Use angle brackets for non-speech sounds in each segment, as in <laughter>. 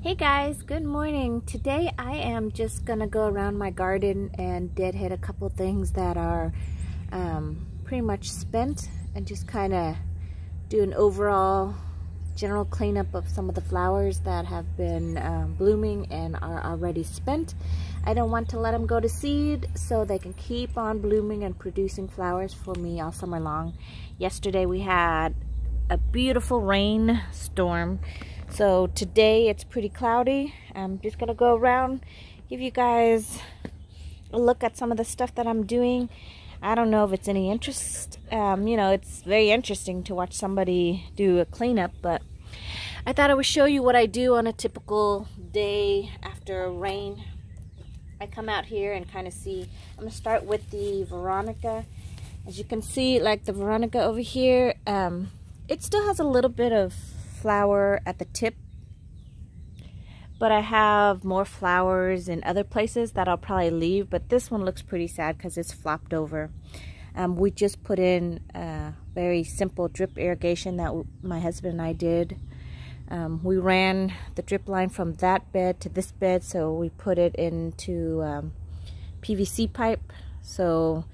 Hey guys, good morning. Today I am just gonna go around my garden and deadhead a couple things that are um, pretty much spent and just kind of do an overall general cleanup of some of the flowers that have been um, blooming and are already spent. I don't want to let them go to seed so they can keep on blooming and producing flowers for me all summer long. Yesterday we had a beautiful rain storm so today it's pretty cloudy. I'm just going to go around, give you guys a look at some of the stuff that I'm doing. I don't know if it's any interest. Um, you know, it's very interesting to watch somebody do a cleanup, but I thought I would show you what I do on a typical day after rain. I come out here and kind of see. I'm going to start with the Veronica. As you can see, like the Veronica over here, um, it still has a little bit of flower at the tip. But I have more flowers in other places that I'll probably leave but this one looks pretty sad because it's flopped over. Um, we just put in a very simple drip irrigation that my husband and I did. Um, we ran the drip line from that bed to this bed so we put it into um, PVC pipe so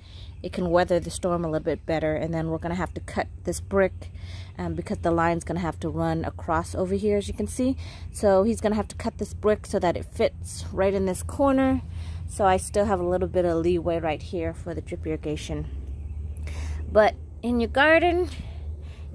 it can weather the storm a little bit better. And then we're to have to cut this brick um, because the line's going to have to run across over here, as you can see. So he's going to have to cut this brick so that it fits right in this corner. So I still have a little bit of leeway right here for the drip irrigation. But in your garden,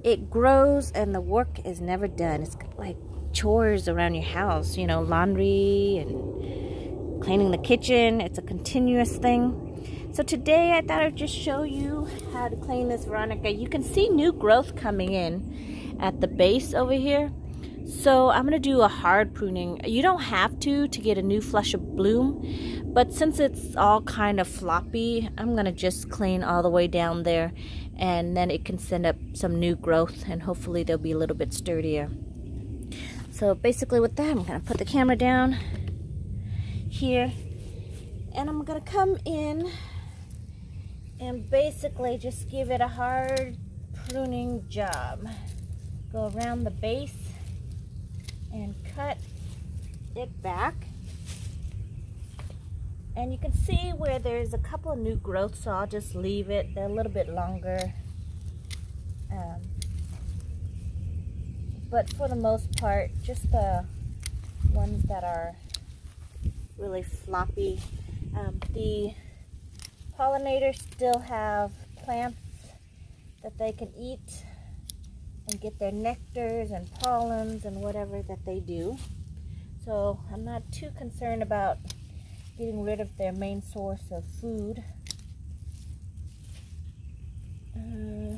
it grows and the work is never done. It's like chores around your house, you know, laundry and cleaning the kitchen. It's a continuous thing. So today I thought I'd just show you how to clean this Veronica. You can see new growth coming in at the base over here. So I'm going to do a hard pruning. You don't have to to get a new flush of bloom, but since it's all kind of floppy, I'm going to just clean all the way down there and then it can send up some new growth and hopefully they'll be a little bit sturdier. So basically with that, I'm going to put the camera down here and I'm going to come in and basically just give it a hard pruning job. Go around the base and cut it back. And you can see where there's a couple of new growth, so I'll just leave it. They're a little bit longer. Um, but for the most part, just the ones that are really floppy. Um, the pollinators still have plants that they can eat and get their nectars and pollens and whatever that they do. So I'm not too concerned about getting rid of their main source of food. Uh,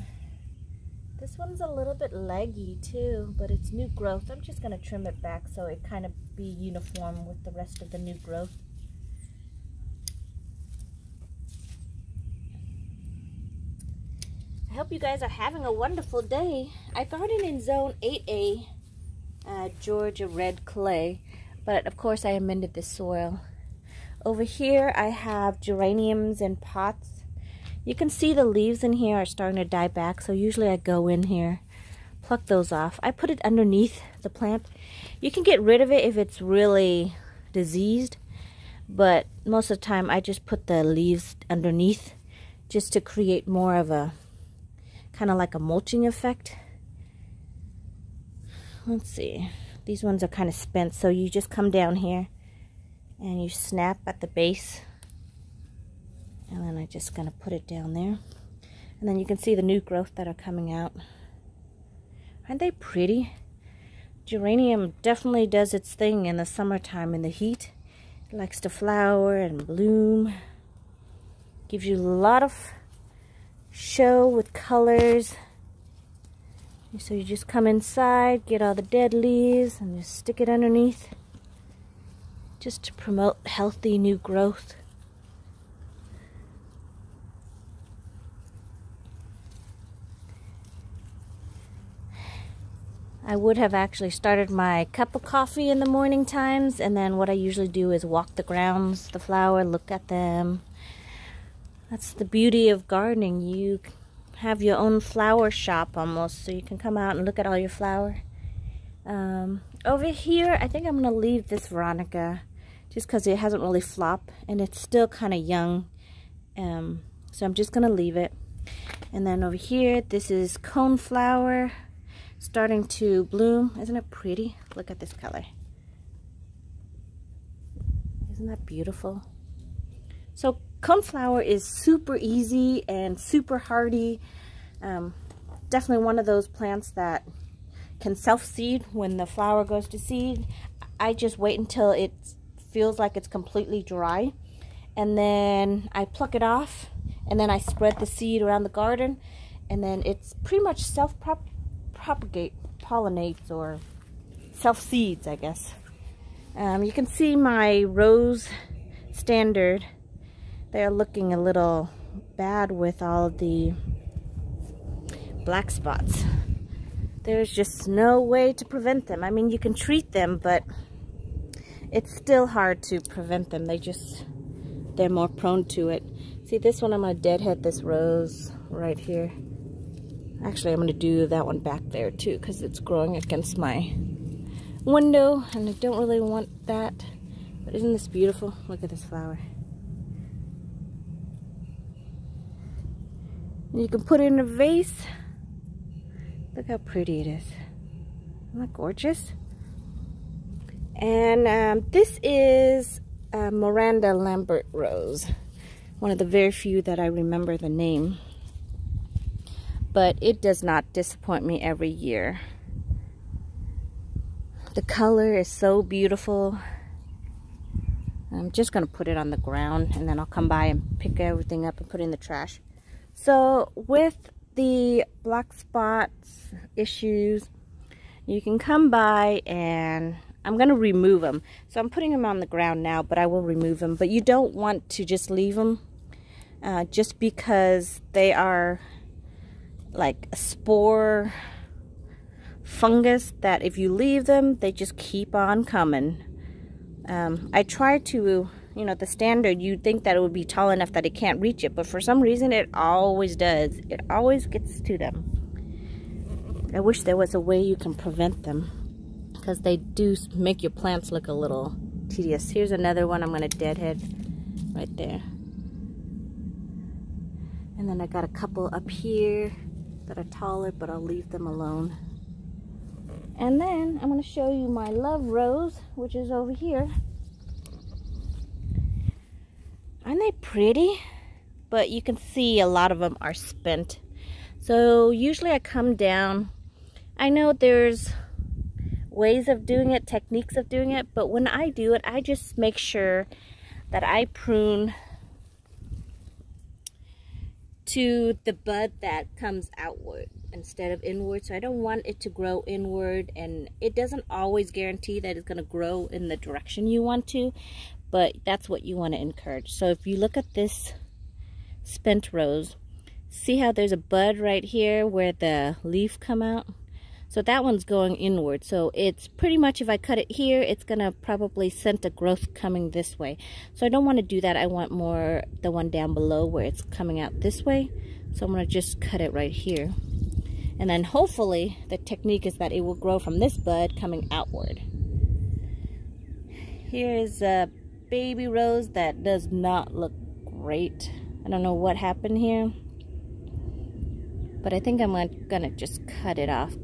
this one's a little bit leggy too, but it's new growth. I'm just going to trim it back so it kind of be uniform with the rest of the new growth. I hope you guys are having a wonderful day. I garden in zone 8A, uh, Georgia red clay, but of course I amended the soil. Over here I have geraniums in pots. You can see the leaves in here are starting to die back, so usually I go in here, pluck those off. I put it underneath the plant. You can get rid of it if it's really diseased, but most of the time I just put the leaves underneath just to create more of a kind of like a mulching effect. Let's see. These ones are kind of spent, so you just come down here and you snap at the base. And then I'm just going to put it down there. And then you can see the new growth that are coming out. Aren't they pretty? Geranium definitely does its thing in the summertime in the heat. It likes to flower and bloom. Gives you a lot of show with colors. So you just come inside, get all the dead leaves, and just stick it underneath. Just to promote healthy new growth. I would have actually started my cup of coffee in the morning times and then what I usually do is walk the grounds, the flower, look at them, that's the beauty of gardening. You have your own flower shop almost, so you can come out and look at all your flower. Um, over here, I think I'm going to leave this Veronica just because it hasn't really flopped and it's still kind of young. Um, so I'm just going to leave it. And then over here, this is coneflower starting to bloom. Isn't it pretty? Look at this color. Isn't that beautiful? So coneflower is super easy and super hardy. Um, definitely one of those plants that can self-seed when the flower goes to seed. I just wait until it feels like it's completely dry and then I pluck it off and then I spread the seed around the garden and then it's pretty much self-propagate, pollinates or self-seeds I guess. Um, you can see my rose standard. They're looking a little bad with all the black spots. There's just no way to prevent them. I mean, you can treat them, but it's still hard to prevent them. They just, they're more prone to it. See, this one I'm going to deadhead this rose right here. Actually, I'm going to do that one back there too because it's growing against my window and I don't really want that. But isn't this beautiful? Look at this flower. You can put it in a vase. Look how pretty it is. Isn't that gorgeous? And um, this is Miranda Lambert Rose. One of the very few that I remember the name. But it does not disappoint me every year. The color is so beautiful. I'm just going to put it on the ground and then I'll come by and pick everything up and put in the trash. So with the black spots issues, you can come by and I'm going to remove them. So I'm putting them on the ground now, but I will remove them. But you don't want to just leave them uh, just because they are like a spore fungus that if you leave them, they just keep on coming. Um, I try to, you know, the standard, you'd think that it would be tall enough that it can't reach it, but for some reason it always does. It always gets to them. I wish there was a way you can prevent them because they do make your plants look a little tedious. Here's another one I'm going to deadhead right there. And then I got a couple up here that are taller, but I'll leave them alone. And then I'm going to show you my love rose, which is over here. Aren't they pretty? But you can see a lot of them are spent. So usually I come down. I know there's ways of doing it, techniques of doing it, but when I do it, I just make sure that I prune to the bud that comes outward instead of inward. So I don't want it to grow inward and it doesn't always guarantee that it's going to grow in the direction you want to, but that's what you want to encourage. So if you look at this spent rose, see how there's a bud right here where the leaf come out? So that one's going inward. So it's pretty much, if I cut it here, it's going to probably scent a growth coming this way. So I don't want to do that. I want more the one down below where it's coming out this way. So I'm going to just cut it right here. And then hopefully the technique is that it will grow from this bud coming outward. Here is a baby rose that does not look great. I don't know what happened here. But I think I'm going to just cut it off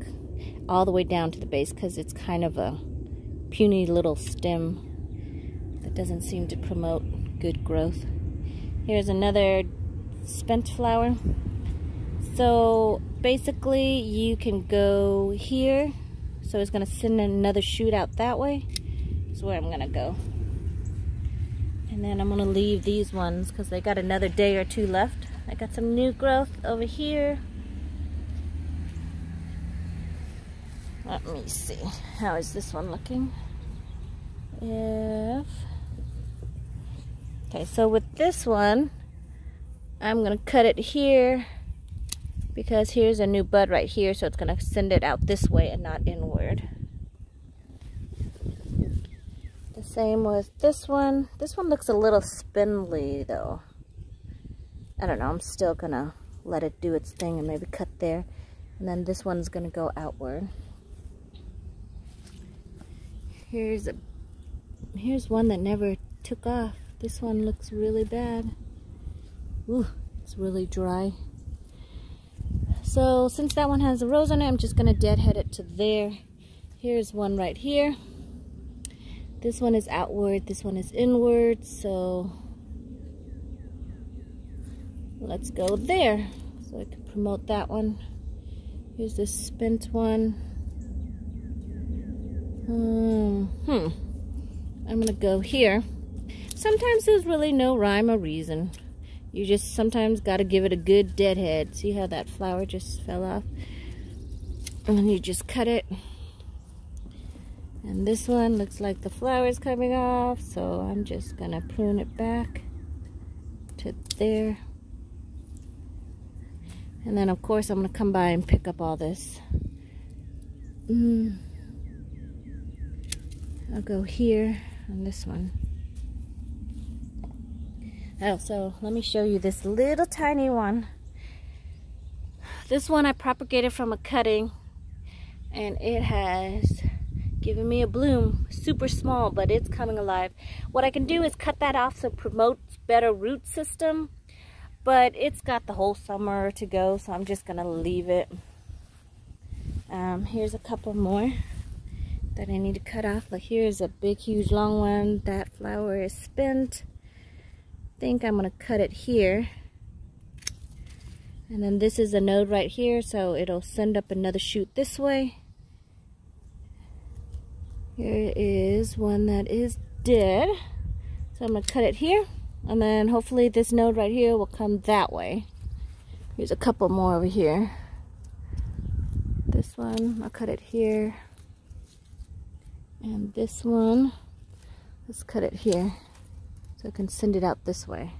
all the way down to the base because it's kind of a puny little stem that doesn't seem to promote good growth. Here's another spent flower. So basically you can go here. So it's going to send another shoot out that way. That's where I'm going to go. And then I'm to leave these ones because they got another day or two left. I got some new growth over here. Let me see. How is this one looking? If... Okay, so with this one, I'm to cut it here because here's a new bud right here, so it's to send it out this way and not inward. The same with this one. This one looks a little spindly though. I don't know, I'm still to let it do its thing and maybe cut there. And then this one's to go outward. Here's a here's one that never took off. This one looks really bad. Ooh, it's really dry. So since that one has a rose on it, I'm just gonna deadhead it to there. Here's one right here. This one is outward, this one is inward, so let's go there. So I can promote that one. Here's this spent one. Um, hmm. I'm gonna go here. Sometimes there's really no rhyme or reason. You just sometimes gotta give it a good deadhead. See how that flower just fell off? And then you just cut it. And this one looks like the flower is coming off, so I'm just gonna prune it back to there. And then of course I'm gonna come by and pick up all this. Mm. I'll go here on this one. Oh, so let me show you this little tiny one. This one I propagated from a cutting and it has given me a bloom. Super small, but it's coming alive. What I can do is cut that off so promotes better root system but it's got the whole summer to go so I'm just gonna leave it um, here's a couple more that I need to cut off like here's a big huge long one that flower is spent I think I'm gonna cut it here and then this is a node right here so it'll send up another shoot this way here is one that is dead so I'm gonna cut it here and then hopefully this node right here will come that way. Here's a couple more over here. This one, I'll cut it here. And this one, let's cut it here. So I can send it out this way.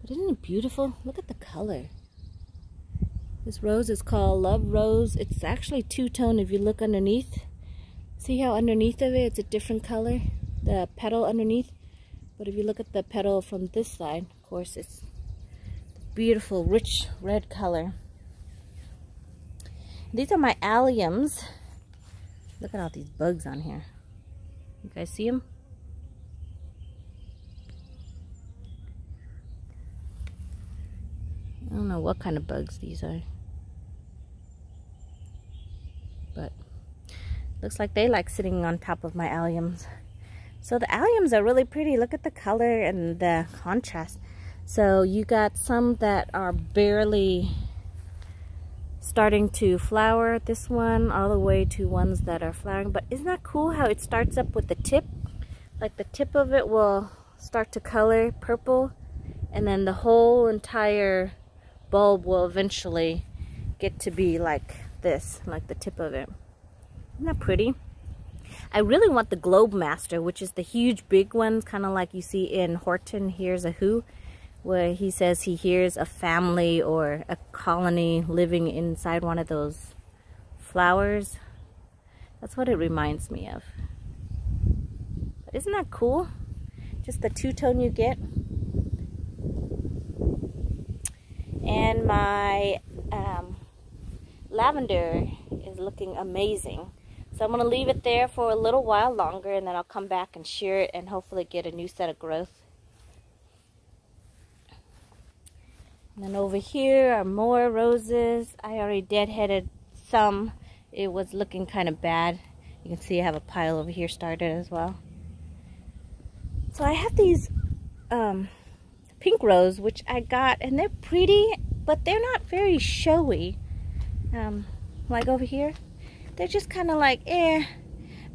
But isn't it beautiful? Look at the color. This rose is called Love Rose. It's actually two-tone if you look underneath. See how underneath of it, it's a different color? The petal underneath. But if you look at the petal from this side, of course, it's beautiful, rich red color. These are my alliums. Look at all these bugs on here. You guys see them? I don't know what kind of bugs these are. But looks like they like sitting on top of my alliums. So the alliums are really pretty. Look at the color and the contrast. So you got some that are barely starting to flower. This one all the way to ones that are flowering. But isn't that cool how it starts up with the tip? Like the tip of it will start to color purple and then the whole entire bulb will eventually get to be like this, like the tip of it. Isn't that pretty? I really want the Globe Master, which is the huge big ones, kind of like you see in Horton Hears a Who, where he says he hears a family or a colony living inside one of those flowers. That's what it reminds me of. But isn't that cool? Just the two-tone you get. And my um, lavender is looking amazing. So I'm going to leave it there for a little while longer and then I'll come back and shear it and hopefully get a new set of growth. And then over here are more roses. I already deadheaded some. It was looking kind of bad. You can see I have a pile over here started as well. So I have these um, pink rose, which I got, and they're pretty, but they're not very showy. Um, like over here, they're just kind of like eh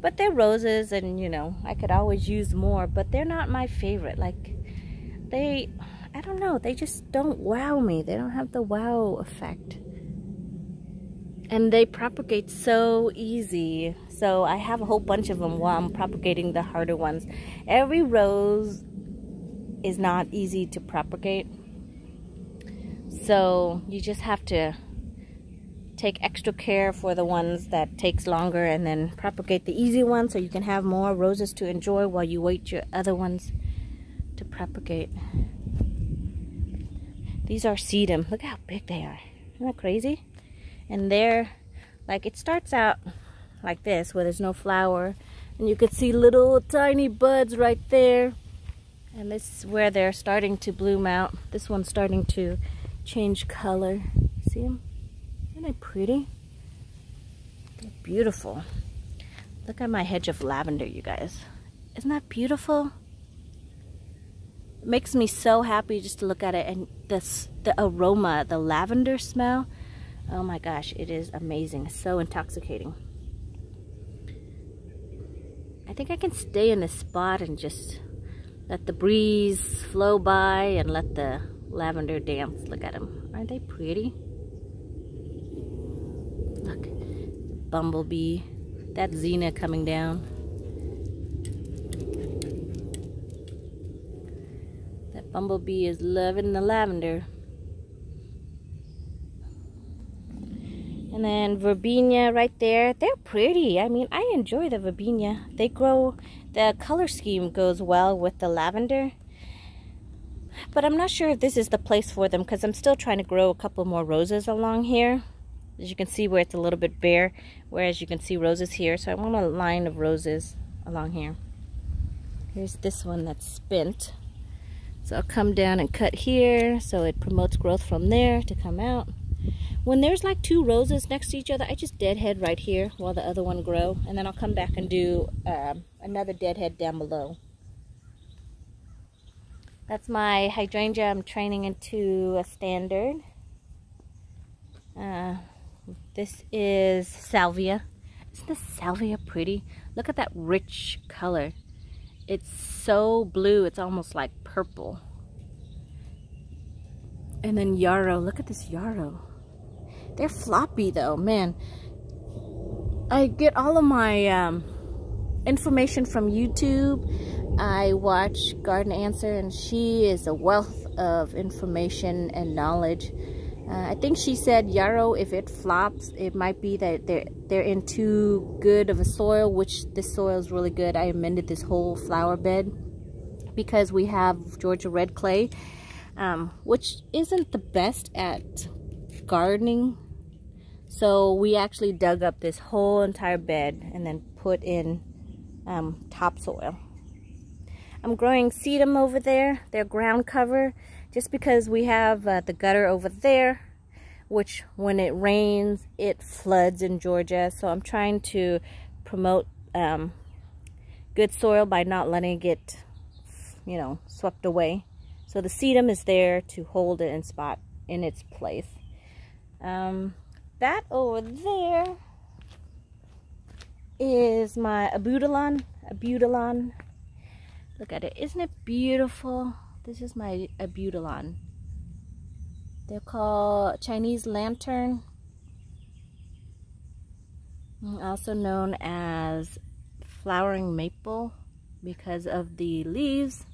but they're roses and you know I could always use more but they're not my favorite like they I don't know they just don't wow me they don't have the wow effect. And they propagate so easy so I have a whole bunch of them while I'm propagating the harder ones. Every rose is not easy to propagate so you just have to take extra care for the ones that takes longer and then propagate the easy ones so you can have more roses to enjoy while you wait your other ones to propagate. These are sedum. Look how big they are. Isn't that crazy? And they're like it starts out like this where there's no flower And you can see little tiny buds right there. And this is where they're starting to bloom out. This one's starting to change color. See them? Aren't they pretty? They're beautiful. Look at my hedge of lavender, you guys. Isn't that beautiful? It makes me so happy just to look at it and this the aroma, the lavender smell. Oh my gosh, it is amazing. So intoxicating. I think I can stay in this spot and just let the breeze flow by and let the lavender dance. Look at them. Aren't they pretty? Look, bumblebee. That's Xena coming down. That bumblebee is loving the lavender. And then verbena right there. They're pretty. I mean, I enjoy the verbena. They grow, the color scheme goes well with the lavender. But I'm not sure if this is the place for them because I'm still trying to grow a couple more roses along here. As you can see where it's a little bit bare, whereas you can see roses here. So I want a line of roses along here. Here's this one that's spent. So I'll come down and cut here so it promotes growth from there to come out. When there's like two roses next to each other, I just deadhead right here while the other one grow. And then I'll come back and do um, another deadhead down below. That's my hydrangea I'm training into a standard. Uh, this is salvia. Isn't the salvia pretty? Look at that rich color. It's so blue, it's almost like purple. And then yarrow, look at this yarrow. They're floppy though, man. I get all of my um, information from YouTube. I watch Garden Answer and she is a wealth of information and knowledge. Uh, I think she said yarrow, if it flops, it might be that they're, they're in too good of a soil, which this soil is really good. I amended this whole flower bed because we have Georgia red clay, um, which isn't the best at gardening. So we actually dug up this whole entire bed and then put in um, topsoil. I'm growing sedum over there. They're ground cover just because we have uh, the gutter over there which when it rains it floods in Georgia. So I'm trying to promote um, good soil by not letting it get you know swept away. So the sedum is there to hold it in spot in its place. Um, that over there is my abutilon abutilon. Look at it. Isn't it beautiful this is my abutilon. They're called Chinese lantern, also known as flowering maple because of the leaves.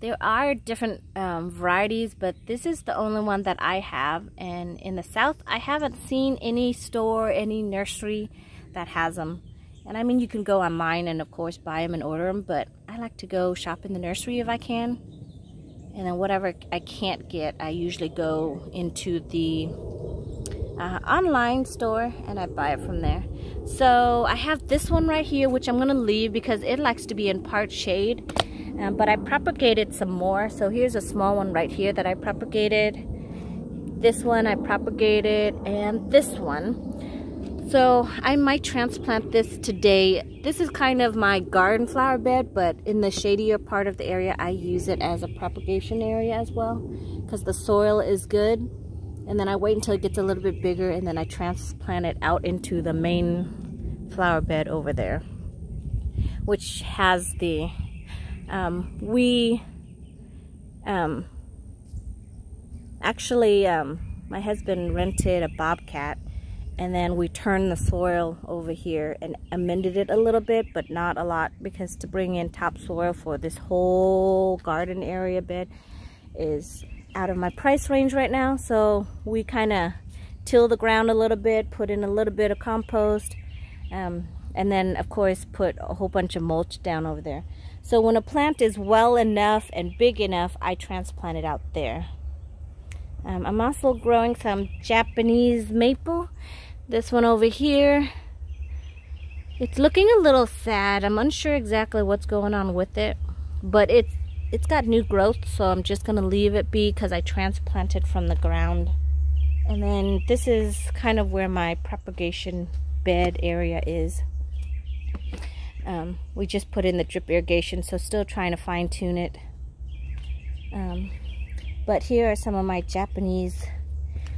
There are different um, varieties, but this is the only one that I have. And in the South, I haven't seen any store, any nursery that has them. And I mean, you can go online and of course buy them and order them, but I like to go shop in the nursery if I can. And then whatever I can't get, I usually go into the uh, online store and I buy it from there. So I have this one right here, which I'm gonna leave because it likes to be in part shade. Um, but I propagated some more. So here's a small one right here that I propagated. This one I propagated and this one. So I might transplant this today. This is kind of my garden flower bed, but in the shadier part of the area, I use it as a propagation area as well because the soil is good. And then I wait until it gets a little bit bigger and then I transplant it out into the main flower bed over there, which has the, um, we, um, actually, um, my husband rented a bobcat and then we turned the soil over here and amended it a little bit but not a lot because to bring in topsoil for this whole garden area bed is out of my price range right now. So we kind of till the ground a little bit put in a little bit of compost um, and then of course put a whole bunch of mulch down over there. So when a plant is well enough and big enough I transplant it out there um, I'm also growing some Japanese maple this one over here It's looking a little sad. I'm unsure exactly what's going on with it, but it's it's got new growth, so I'm just gonna leave it be because I transplanted from the ground. And then this is kind of where my propagation bed area is. Um, we just put in the drip irrigation, so still trying to fine tune it. Um, but here are some of my Japanese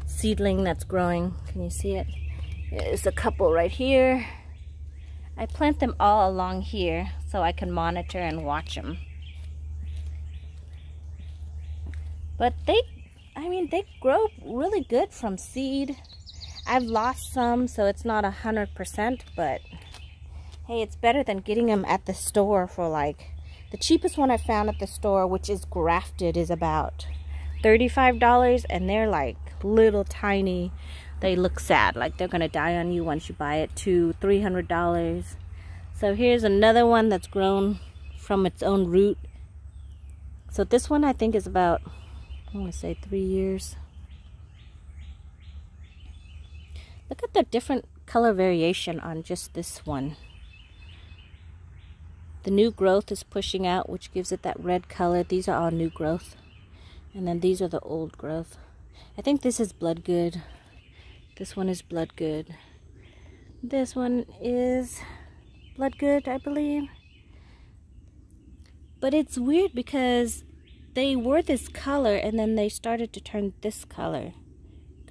seedling that's growing. Can you see it? There's a couple right here. I plant them all along here so I can monitor and watch them. But they, I mean, they grow really good from seed. I've lost some, so it's not a hundred percent, but hey, it's better than getting them at the store for like, the cheapest one I found at the store, which is grafted, is about $35 and they're like little tiny. They look sad, like they're gonna die on you once you buy it, to $300. So here's another one that's grown from its own root. So this one I think is about I want to say three years. Look at the different color variation on just this one. The new growth is pushing out, which gives it that red color. These are all new growth. And then these are the old growth. I think this is Bloodgood. This one is Bloodgood. This one is Bloodgood, I believe. But it's weird because they were this color and then they started to turn this color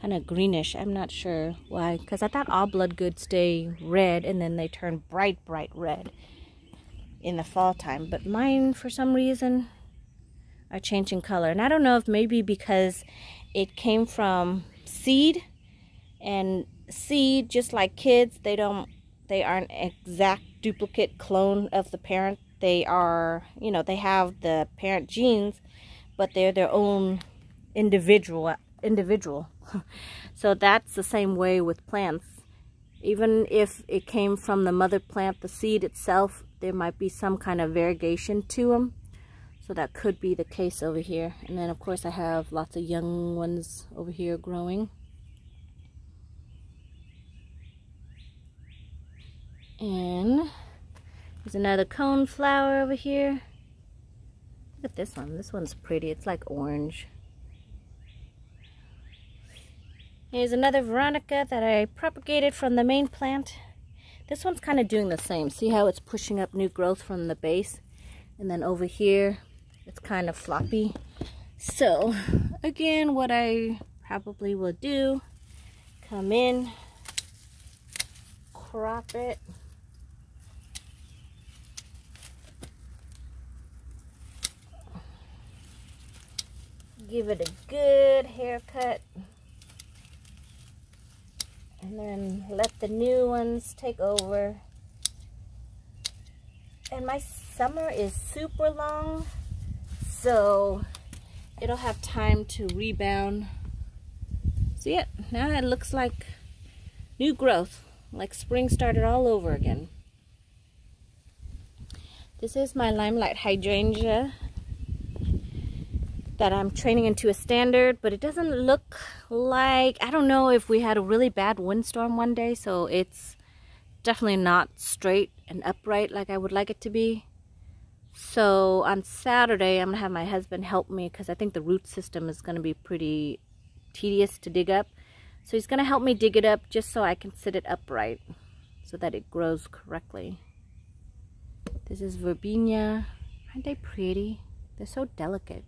kind of greenish i'm not sure why because i thought all Bloodgoods stay red and then they turn bright bright red in the fall time but mine for some reason are changing color. And i don't know if maybe because it came from seed and seed just like kids they don't they aren't exact duplicate clone of the parent. They are you know they have the parent genes but they're their own individual individual. <laughs> So that's the same way with plants. Even if it came from the mother plant the seed itself there might be some kind of variegation to them so that could be the case over here and then of course I have lots of young ones over here growing and there's another cone flower over here Look at this one. This one's pretty. It's like orange. Here's another Veronica that I propagated from the main plant. This one's kind of doing the same. See how it's pushing up new growth from the base? And then over here, it's kind of floppy. So, again, what I probably will do, come in, crop it, give it a good haircut. And then let the new ones take over. And my summer is super long so it'll have time to rebound see it now it looks like new growth like spring started all over again this is my limelight hydrangea that I'm training into a standard, but it doesn't look like, I don't know if we had a really bad windstorm one day, so it's definitely not straight and upright like I would like it to be. So on Saturday, I'm going to have my husband help me because I think the root system is going to be pretty tedious to dig up. So he's going to help me dig it up just so I can sit it upright so that it grows correctly. This is Verbena. Aren't they pretty? They're so delicate.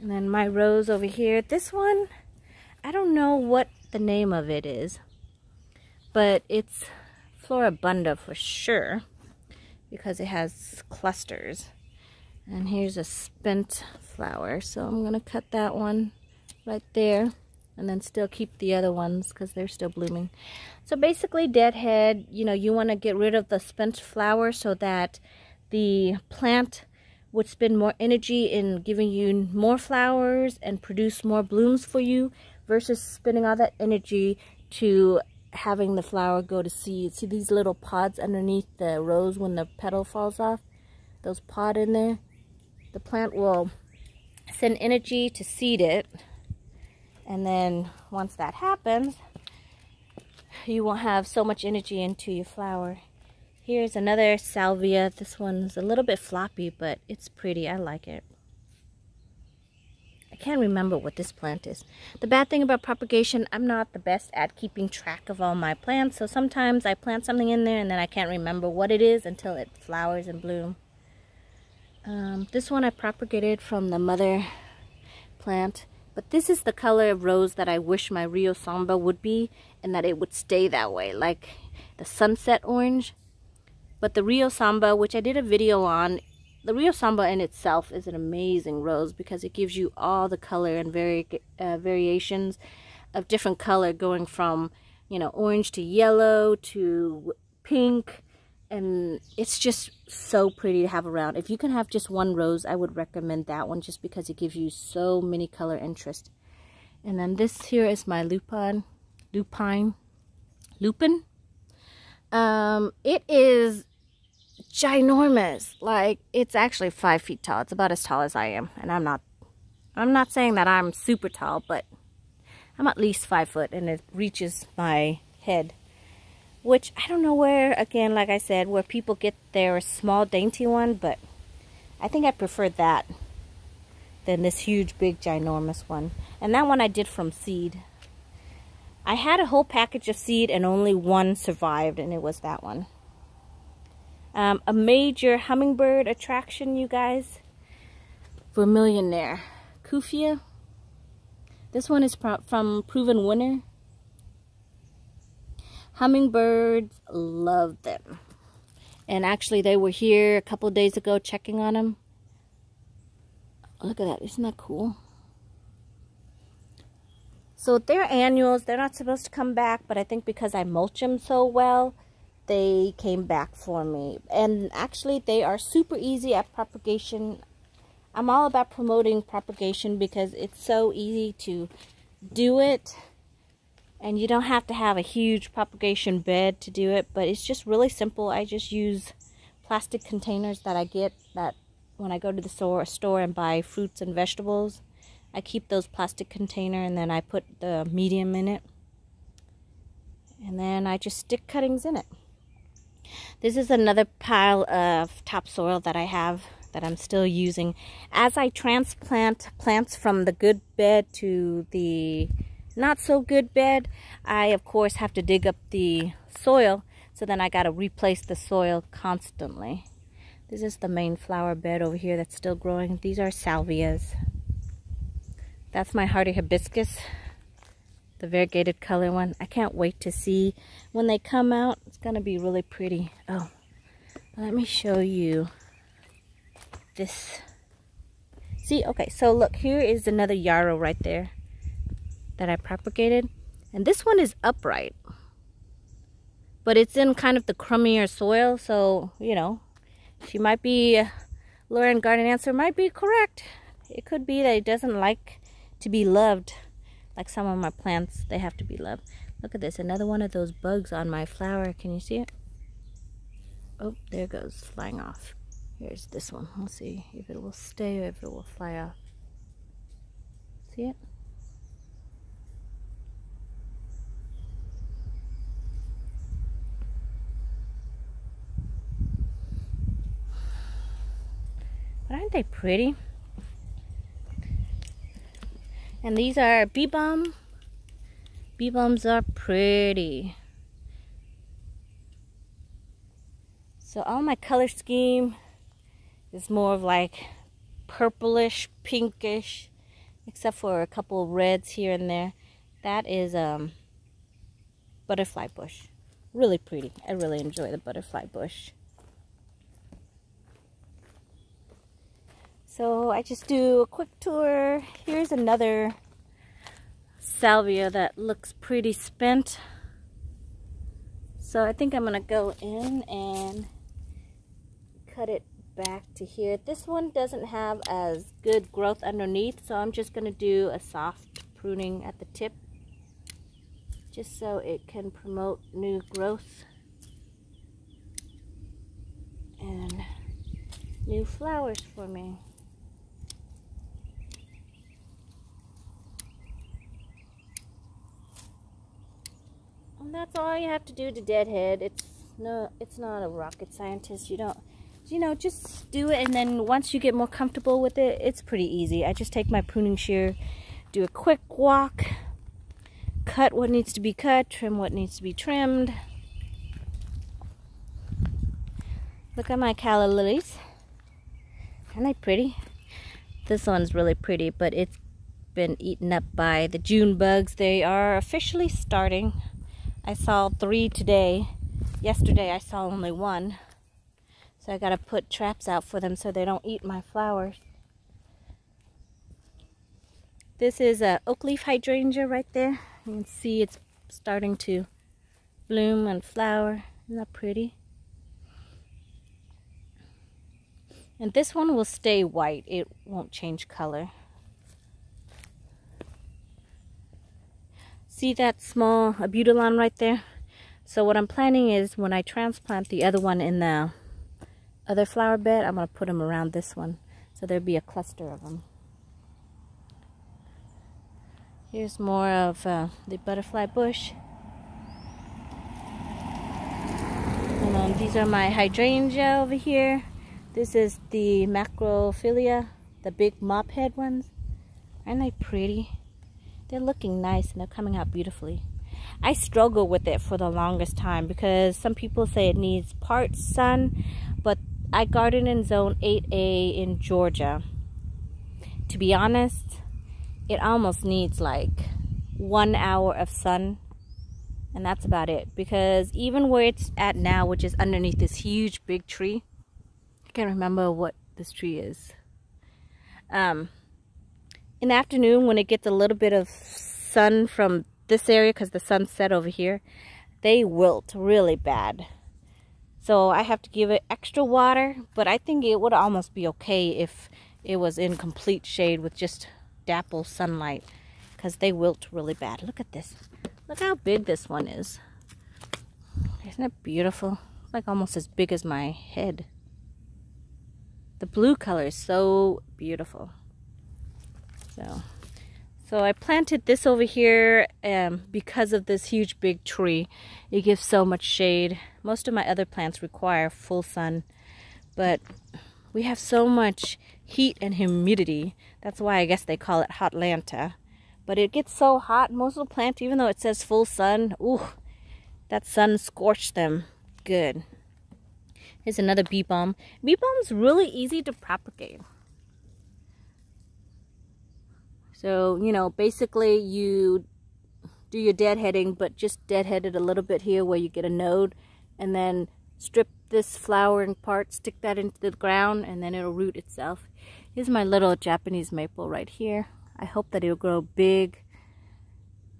And then my rose over here. This one, I don't know what the name of it is. But it's Floribunda for sure. Because it has clusters. And here's a spent flower. So I'm going to cut that one right there. And then still keep the other ones because they're still blooming. So basically deadhead, you know, you want to get rid of the spent flower so that the plant would spend more energy in giving you more flowers and produce more blooms for you versus spending all that energy to having the flower go to seed. See these little pods underneath the rose when the petal falls off? Those pod in there? The plant will send energy to seed it. And then once that happens, you won't have so much energy into your flower. Here's another salvia. This one's a little bit floppy, but it's pretty. I like it. Can't remember what this plant is. The bad thing about propagation, I'm not the best at keeping track of all my plants. So sometimes I plant something in there and then I can't remember what it is until it flowers and bloom. Um, this one I propagated from the mother plant. But this is the color of rose that I wish my Rio Samba would be and that it would stay that way, like the sunset orange. But the Rio Samba, which I did a video on, the Rio Samba in itself is an amazing rose because it gives you all the color and vari uh, variations of different color going from, you know, orange to yellow to pink. And it's just so pretty to have around. If you can have just one rose, I would recommend that one just because it gives you so many color interest. And then this here is my lupine, lupine, lupin. Um, it is ginormous. Like it's actually five feet tall. It's about as tall as I am, and I'm not. I'm not saying that I'm super tall, but I'm at least five foot, and it reaches my head. Which I don't know where. Again, like I said, where people get their small dainty one, but I think I prefer that than this huge, big, ginormous one. And that one I did from seed. I had a whole package of seed and only one survived, and it was that one. Um, a major hummingbird attraction, you guys. Vermillionaire. Cuphea. This one is from Proven Winner. Hummingbirds love them. And actually, they were here a couple days ago checking on them. Look at that. Isn't that cool? So they're annuals. They're not supposed to come back, but I think because I mulch them so well, they came back for me. And actually, they are super easy at propagation. I'm all about promoting propagation because it's so easy to do it. And you don't have to have a huge propagation bed to do it. But it's just really simple. I just use plastic containers that I get that when I go to the store, store and buy fruits and vegetables. I keep those plastic container and then I put the medium in it. And then I just stick cuttings in it. This is another pile of topsoil that I have that I'm still using. As I transplant plants from the good bed to the not so good bed, I of course have to dig up the soil. So then I got to replace the soil constantly. This is the main flower bed over here that's still growing. These are salvias. That's my hardy hibiscus the variegated color one. I can't wait to see when they come out. It's going to be really pretty. Oh, let me show you this. See, okay, so look, here is another yarrow right there that I propagated. And this one is upright. But it's in kind of the crummier soil, so, you know, she might be, Lauren Garden Answer might be correct. It could be that it doesn't like to be loved like some of my plants, they have to be loved. Look at this, another one of those bugs on my flower. Can you see it? Oh, there goes, flying off. Here's this one. We'll see if it will stay or if it will fly off. See it? But aren't they pretty? And these are. Bee balms are pretty. So all my color scheme is more of like purplish, pinkish, except for a couple of reds here and there. That is um, butterfly bush. Really pretty. I really enjoy the butterfly bush. So I just do a quick tour. Here's another salvia that looks pretty spent. So I think I'm going to go in and cut it back to here. This one doesn't have as good growth underneath, so I'm just going to do a soft pruning at the tip just so it can promote new growth and new flowers for me. And that's all you have to do to deadhead. It's no, it's not a rocket scientist. You don't, you know, just do it. And then once you get more comfortable with it, it's pretty easy. I just take my pruning shear, do a quick walk, cut what needs to be cut, trim what needs to be trimmed. Look at my calla lilies. Aren't they pretty? This one's really pretty, but it's been eaten up by the June bugs. They are officially starting. I saw three today. Yesterday I saw only one. So I gotta put traps out for them so they don't eat my flowers. This is a oak leaf hydrangea right there. You can see it's starting to bloom and flower. Isn't that pretty? And this one will stay white. It won't change color. See that small abutilon right there? So what I'm planning is when I transplant the other one in the other flower bed, I'm going to put them around this one. So there'll be a cluster of them. Here's more of uh, the butterfly bush. And these are my hydrangea over here. This is the macrophylla, the big mop head ones. Aren't they pretty? They're looking nice and they're coming out beautifully. I struggle with it for the longest time because some people say it needs part sun, but I garden in zone 8A in Georgia. To be honest, it almost needs like one hour of sun and that's about it because even where it's at now which is underneath this huge big tree I can't remember what this tree is. Um, in the afternoon when it gets a little bit of sun from this area because the sun set over here, they wilt really bad. So I have to give it extra water, but I think it would almost be okay if it was in complete shade with just dapple sunlight because they wilt really bad. Look at this. Look how big this one is. Isn't it beautiful? Like almost as big as my head. The blue color is so beautiful. So, so I planted this over here um, because of this huge big tree. It gives so much shade. Most of my other plants require full sun, but we have so much heat and humidity. That's why I guess they call it hot Hotlanta. But it gets so hot, most of the plants, even though it says full sun, ooh, that sun scorched them good. Here's another bee balm. Bee balm's really easy to propagate. So, you know, basically you do your deadheading, but just deadhead it a little bit here where you get a node, and then strip this flowering part, stick that into the ground, and then it'll root itself. Here's my little Japanese maple right here. I hope that it'll grow big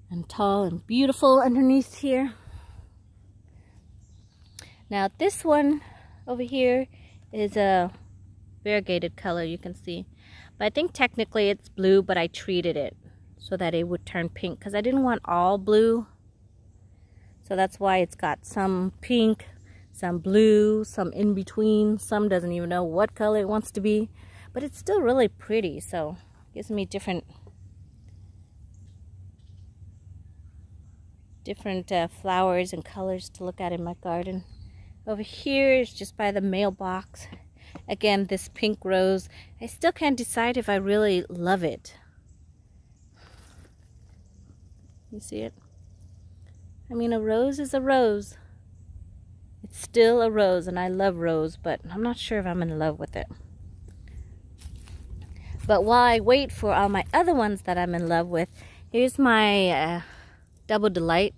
and tall and beautiful underneath here. Now this one over here is a variegated color you can see but I think technically it's blue but I treated it so that it would turn pink because I didn't want all blue. So that's why it's got some pink some blue some in between. Some doesn't even know what color it wants to be but it's still really pretty so gives me different different uh, flowers and colors to look at in my garden. Over here is just by the mailbox. Again, this pink rose. I still can't decide if I really love it. You see it? I mean, a rose is a rose. It's still a rose, and I love rose, but I'm not sure if I'm in love with it. But while I wait for all my other ones that I'm in love with, here's my uh, Double Delight.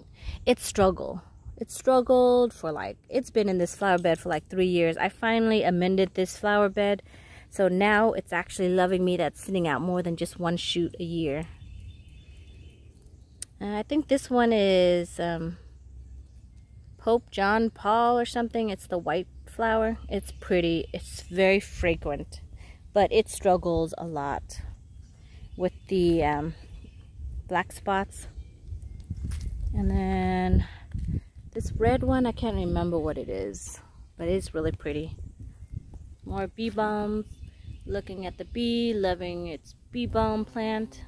It's Struggle. It struggled for like, it's been in this flower bed for like three years. I finally amended this flower bed. So now it's actually loving me that's sitting out more than just one shoot a year. Uh, I think this one is um, Pope John Paul or something. It's the white flower. It's pretty. It's very fragrant. But it struggles a lot with the um, black spots. And then this red one, I can't remember what it is, but it's really pretty. More bee balms. Looking at the bee, loving its bee balm plant.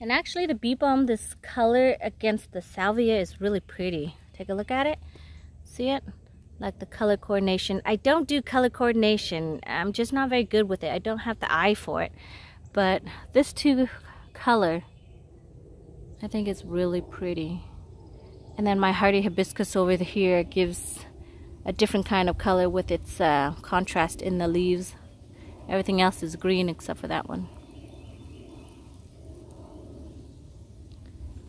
And actually the bee balm, this color against the salvia is really pretty. Take a look at it. See it? Like the color coordination. I don't do color coordination. I'm just not very good with it. I don't have the eye for it. But this two color, I think it's really pretty. And then my hardy hibiscus over here gives a different kind of color with its uh, contrast in the leaves. Everything else is green except for that one.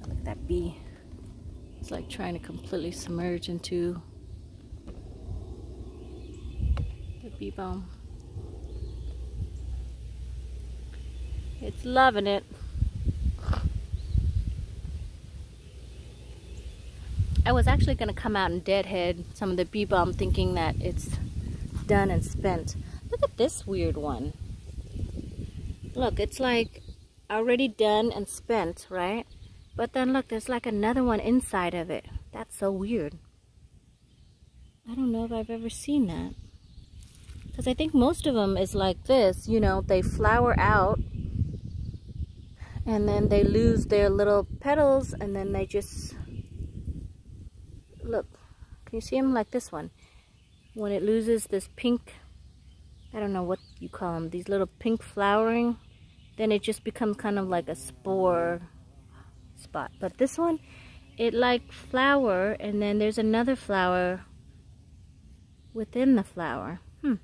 Look at that bee. It's like trying to completely submerge into the bee balm. It's loving it. I was actually going to come out and deadhead some of the bee balm thinking that it's done and spent. Look at this weird one. Look, it's like already done and spent, right? But then look, there's like another one inside of it. That's so weird. I don't know if I've ever seen that. Because I think most of them is like this, you know, they flower out and then they lose their little petals and then they just look can you see them like this one? When it loses this pink I don't know what you call them these little pink flowering then it just becomes kind of like a spore spot. But this one it like flower and then there's another flower within the flower. Hmm.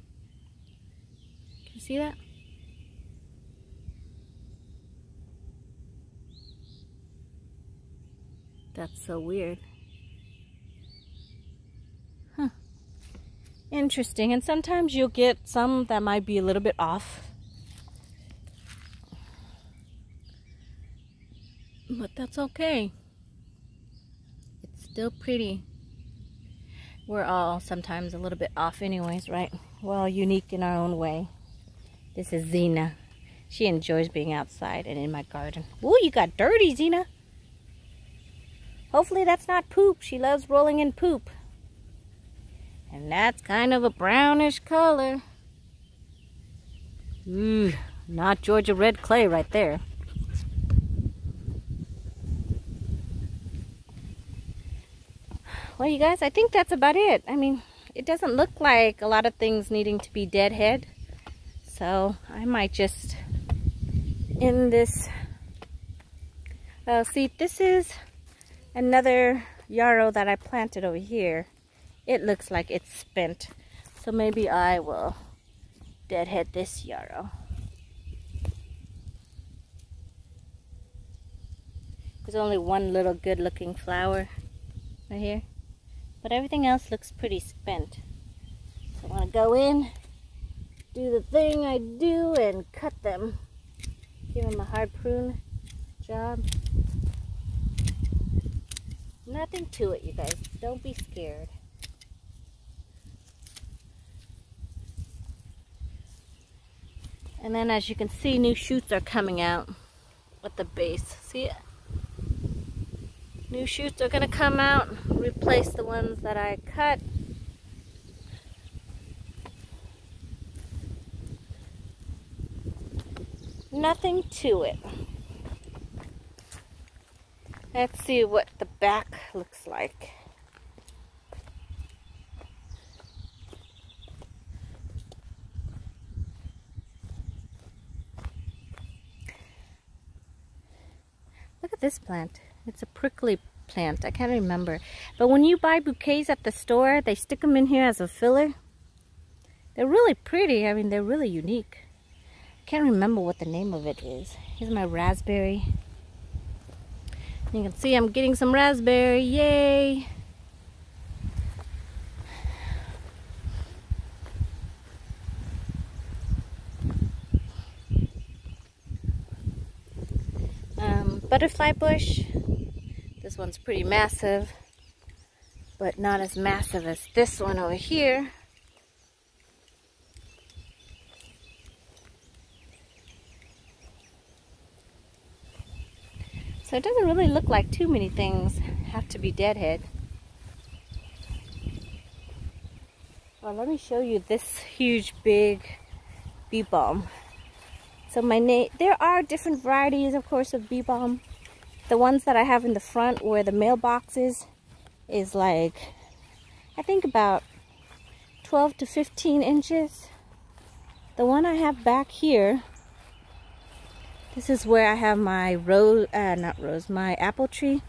Can you see that? That's so weird. Huh. Interesting. And sometimes you'll get some that might be a little bit off. But that's okay. It's still pretty. We're all sometimes a little bit off anyways, right? We're all unique in our own way. This is Xena. She enjoys being outside and in my garden. Ooh, you got dirty, Xena. Hopefully that's not poop. She loves rolling in poop. And that's kind of a brownish color. Ooh, not Georgia red clay right there. Well, you guys, I think that's about it. I mean, it doesn't look like a lot of things needing to be deadhead. So I might just end this. Uh, see, this is another yarrow that I planted over here. It looks like it's spent. So maybe I will deadhead this yarrow. There's only one little good looking flower right here. But everything else looks pretty spent. So I want to go in, do the thing I do and cut them. Give them a hard prune job. Nothing to it, you guys. Don't be scared. And then as you can see, new shoots are coming out at the base. See it? New shoots are going to come out, replace the ones that I cut. Nothing to it. Let's see what the back looks like. Look at this plant. It's a prickly plant. I can't remember. But when you buy bouquets at the store, they stick them in here as a filler. They're really pretty. I mean, they're really unique. I can't remember what the name of it is. Here's my raspberry. You can see I'm getting some raspberry, yay! Um, butterfly bush, this one's pretty massive, but not as massive as this one over here. So it doesn't really look like too many things have to be deadhead. Well, let me show you this huge, big bee balm. So my name, there are different varieties, of course, of bee balm. The ones that I have in the front where the mailbox is, is like, I think about 12 to 15 inches. The one I have back here, this is where I have my rose, uh, not rose, my apple tree.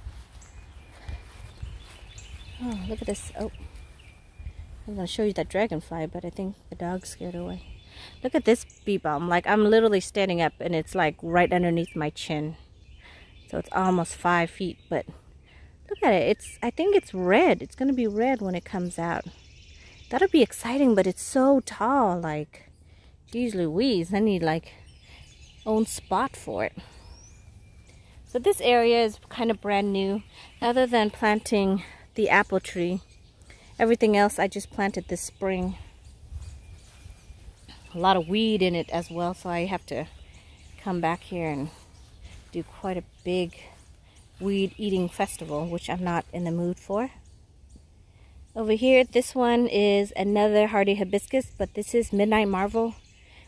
Oh, look at this. Oh, I'm going to show you that dragonfly, but I think the dog scared away. Look at this bee balm. Like I'm literally standing up and it's like right underneath my chin. So it's almost five feet, but look at it. It's, I think it's red. It's to be red when it comes out. That'll be exciting, but it's so tall. Like, geez Louise, I need like own spot for it. So this area is kind of brand new. Other than planting the apple tree, everything else I just planted this spring a lot of weed in it as well so I have to come back here and do quite a big weed eating festival which I'm not in the mood for. Over here this one is another hardy hibiscus but this is Midnight Marvel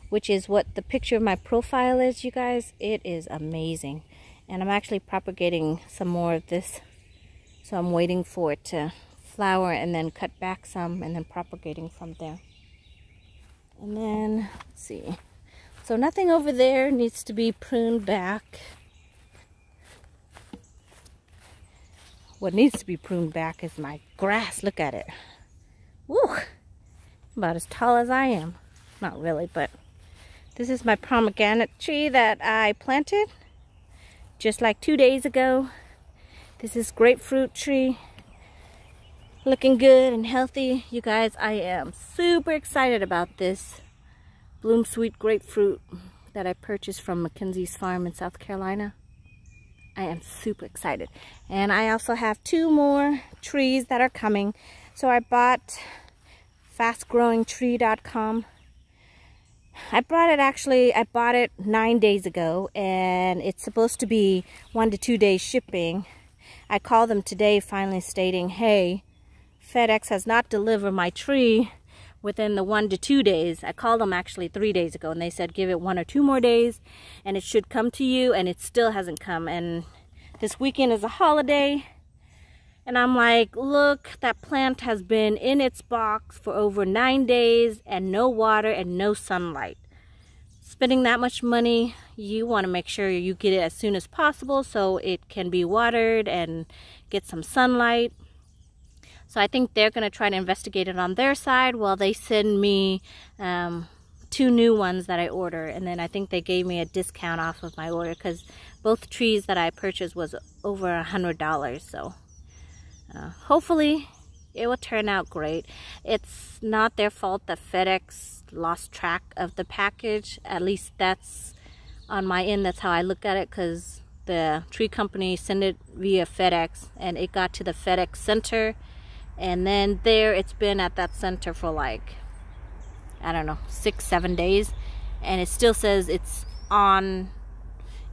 which is what the picture of my profile is you guys. It is amazing and I'm actually propagating some more of this so I'm waiting for it to flower and then cut back some and then propagating from there. And then, let's see. So nothing over there needs to be pruned back. What needs to be pruned back is my grass. Look at it. Woo! About as tall as I am. Not really, but this is my pomegranate tree that I planted just like two days ago. This is grapefruit tree looking good and healthy. You guys, I am super excited about this Bloomsweet grapefruit that I purchased from McKenzie's farm in South Carolina. I am super excited. And I also have two more trees that are coming. So I bought fastgrowingtree.com. I bought it actually, I bought it nine days ago and it's supposed to be one to two days shipping. I called them today finally stating, hey, FedEx has not delivered my tree within the one to two days. I called them actually three days ago and they said give it one or two more days and it should come to you and it still hasn't come. And this weekend is a holiday. And I'm like, look, that plant has been in its box for over nine days and no water and no sunlight. Spending that much money, you want to make sure you get it as soon as possible so it can be watered and get some sunlight. So I think they're going to try to investigate it on their side while they send me um, two new ones that I order. And then I think they gave me a discount off of my order because both trees that I purchased was over a $100. So uh, hopefully it will turn out great. It's not their fault that FedEx lost track of the package. At least that's on my end. That's how I look at it because the tree company sent it via FedEx and it got to the FedEx center and then there it's been at that center for like I don't know six seven days. And it still says it's on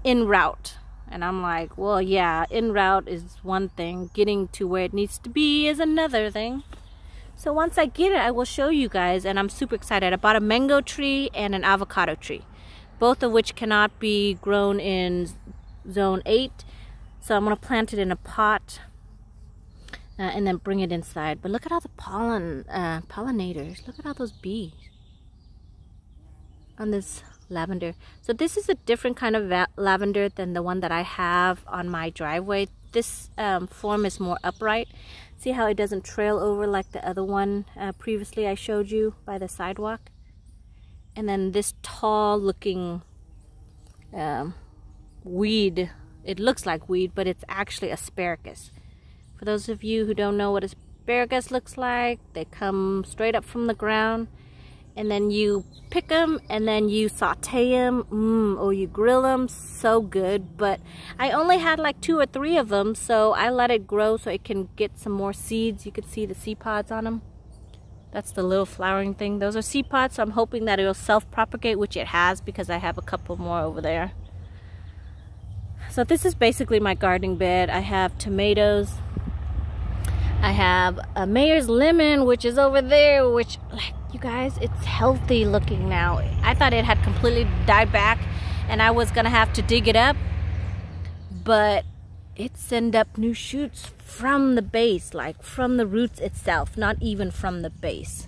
en route. And I'm like well yeah en route is one thing. Getting to where it needs to be is another thing. So once I get it I will show you guys. And I'm super excited. I bought a mango tree and an avocado tree both of which cannot be grown in zone 8 so I'm gonna plant it in a pot uh, and then bring it inside. But look at all the pollen, uh, pollinators. Look at all those bees on this lavender. So this is a different kind of lavender than the one that I have on my driveway. This um, form is more upright. See how it doesn't trail over like the other one uh, previously I showed you by the sidewalk? And then this tall looking um, weed, it looks like weed, but it's actually asparagus. For those of you who don't know what asparagus looks like, they come straight up from the ground and then you pick them and then you saute them mm, or you grill them so good. But I only had like two or three of them so I let it grow so it can get some more seeds. You can see the seed pods on them that's the little flowering thing. Those are seed pods so I'm hoping that it'll self-propagate which it has because I have a couple more over there. So this is basically my gardening bed. I have tomatoes I have a Meyer's Lemon, which is over there, which, like, you guys, it's healthy looking now. I thought it had completely died back, and I was gonna have to dig it up, but it send up new shoots from the base, like from the roots itself, not even from the base.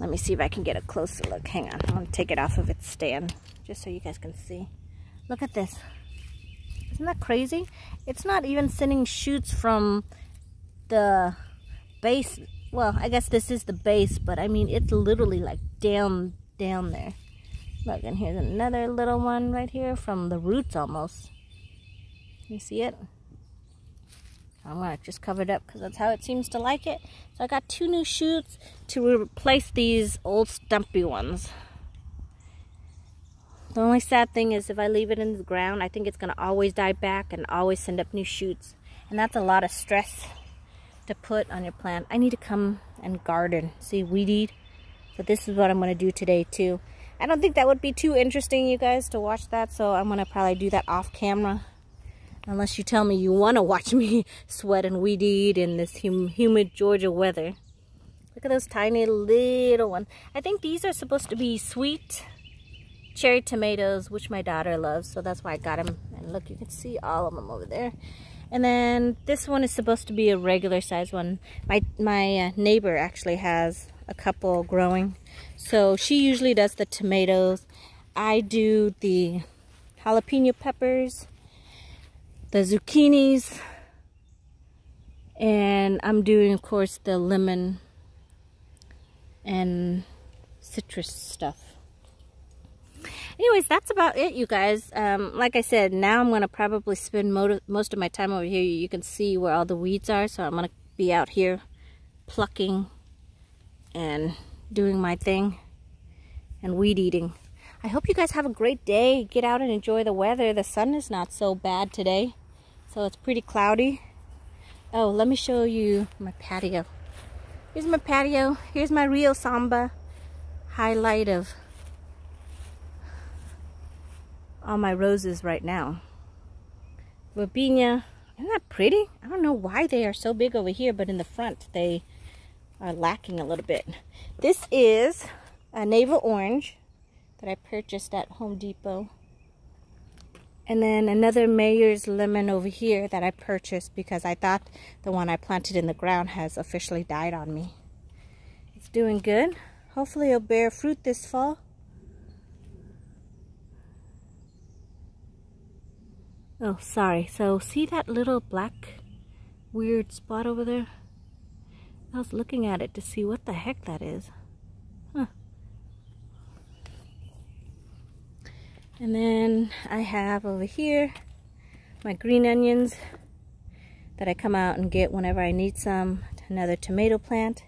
Let me see if I can get a closer look. Hang on, I'm gonna take it off of its stand, just so you guys can see. Look at this. Isn't that crazy? It's not even sending shoots from the base. Well, I guess this is the base, but I mean, it's literally like down, down there. Look, and here's another little one right here from the roots almost. You see it? I'm to just cover it up because that's how it seems to like it. So I got two new shoots to replace these old stumpy ones. The only sad thing is if I leave it in the ground, I think it's to always die back and always send up new shoots. And that's a lot of stress to put on your plant. I need to come and garden, see weed eat. So this is what I'm going to do today too. I don't think that would be too interesting, you guys, to watch that. So I'm going to probably do that off camera. Unless you tell me you want to <laughs> watch me sweat and weed eat in this hum humid Georgia weather. Look at those tiny little ones. I think these are supposed to be sweet cherry tomatoes, which my daughter loves. So that's why I got them. And look, you can see all of them over there. And then this one is supposed to be a regular size one. My, my uh, neighbor actually has a couple growing. So she usually does the tomatoes. I do the jalapeno peppers the zucchinis and I'm doing of course the lemon and citrus stuff anyways that's about it you guys um, like I said now I'm gonna probably spend most of my time over here you can see where all the weeds are so I'm gonna be out here plucking and doing my thing and weed eating I hope you guys have a great day get out and enjoy the weather the sun is not so bad today so it's pretty cloudy. Oh, let me show you my patio. Here's my patio. Here's my real Samba highlight of all my roses right now. Robina, isn't that pretty? I don't know why they are so big over here, but in the front they are lacking a little bit. This is a navel orange that I purchased at Home Depot. And then another Meyer's lemon over here that I purchased because I thought the one I planted in the ground has officially died on me. It's doing good. Hopefully it'll bear fruit this fall. Oh, sorry. So see that little black weird spot over there? I was looking at it to see what the heck that is. Huh. And then I have over here my green onions that I come out and get whenever I need some. Another tomato plant.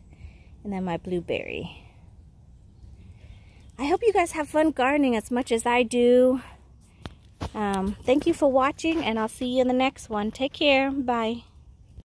And then my blueberry. I hope you guys have fun gardening as much as I do. Um, thank you for watching and I'll see you in the next one. Take care. Bye.